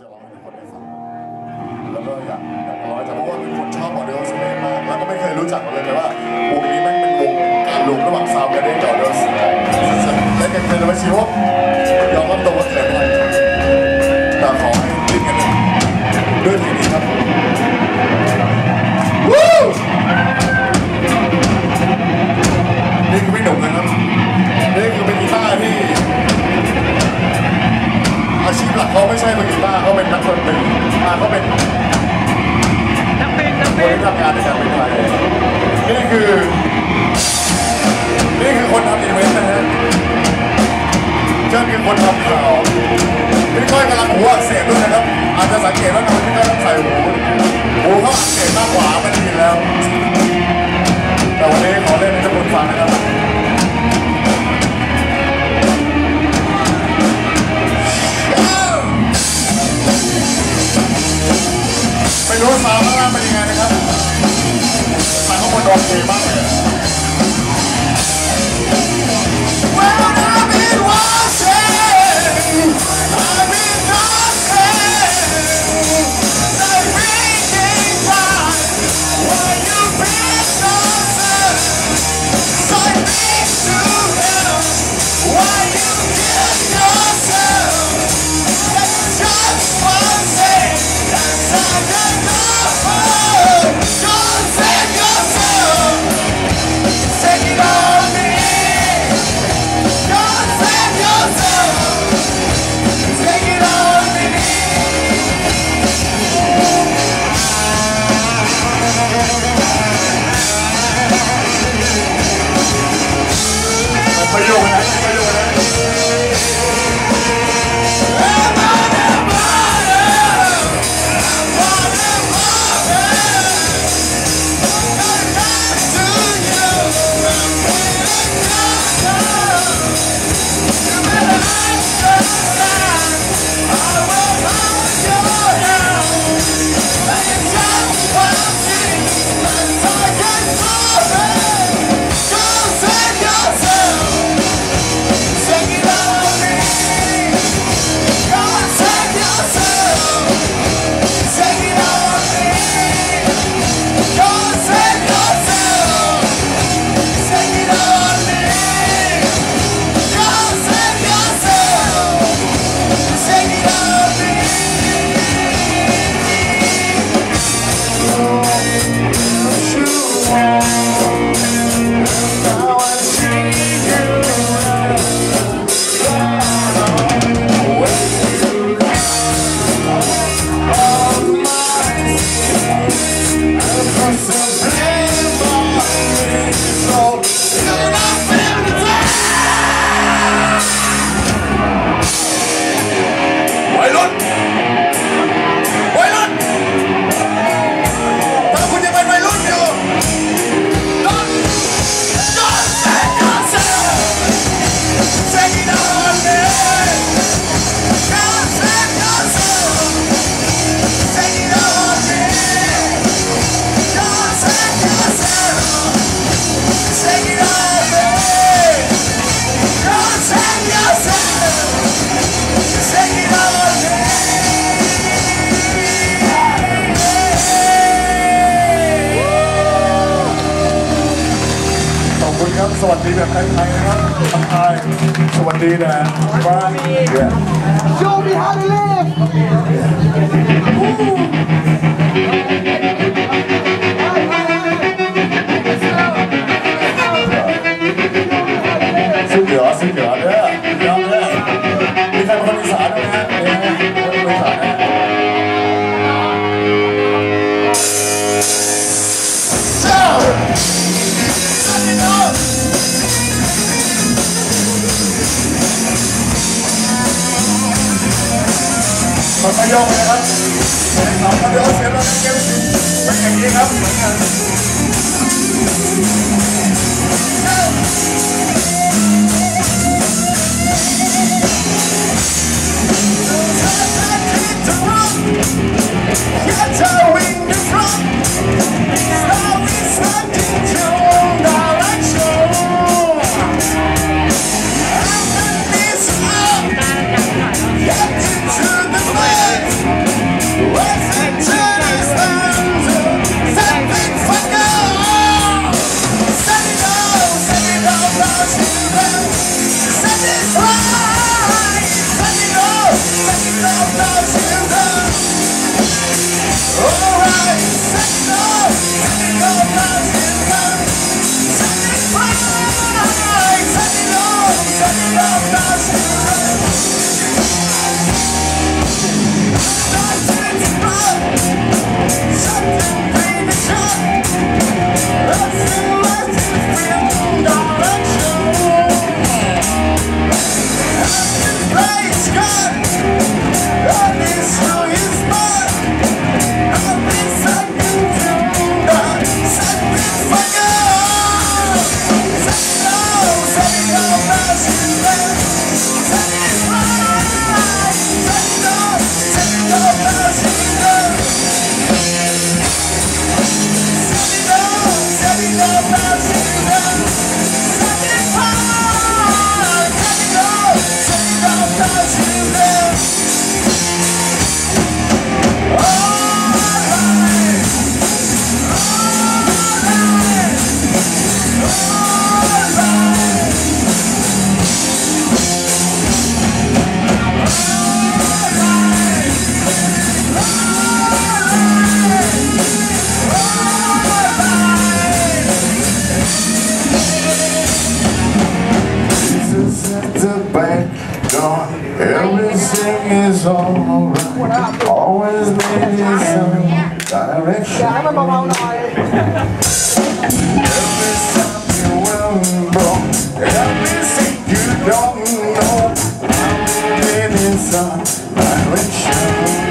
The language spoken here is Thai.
จะร้องให้ทุกคนได้ฟังแล้วก็อยากอยากร้องแต่เพราะว่าเป็นคนชอบออเดอร์สเมมากแล้วก็ไม่เคยรู้จักเลยแต่ว่าวงนี้แม่งเป็นวงการรวมระหว่างซาวด์การเด้นกับออเดอร์ส เจ้าคือคนทำข่าวพี่ก้อยกำลังหูอักเสบด้วยนะครับ อาจจะสังเกตว่าทำไมพี่ก้อยต้องใส่หูหูเขาอักเสบมากกว่าไม่ได้ยินแล้ว แต่วันนี้ขอเล่นให้ทุกคนฟังนะครับไม่รู้สาวข้างล่างเป็นยังไงนะครับสาวข้างบนโอเคมากเลย สวัสดีแบบไทยๆนะครับทักทายสวัสดีนะบ้านเนี่ย Show me how to live. นก็โยกไปนะครับเราก็เดี๋ยวเสียงเราเก็บเป็นอย่างนี้ครับ Let me go, let me go, let me go. dancing is alright. Always needed some direction. Every time you you don't know. I'm needing some direction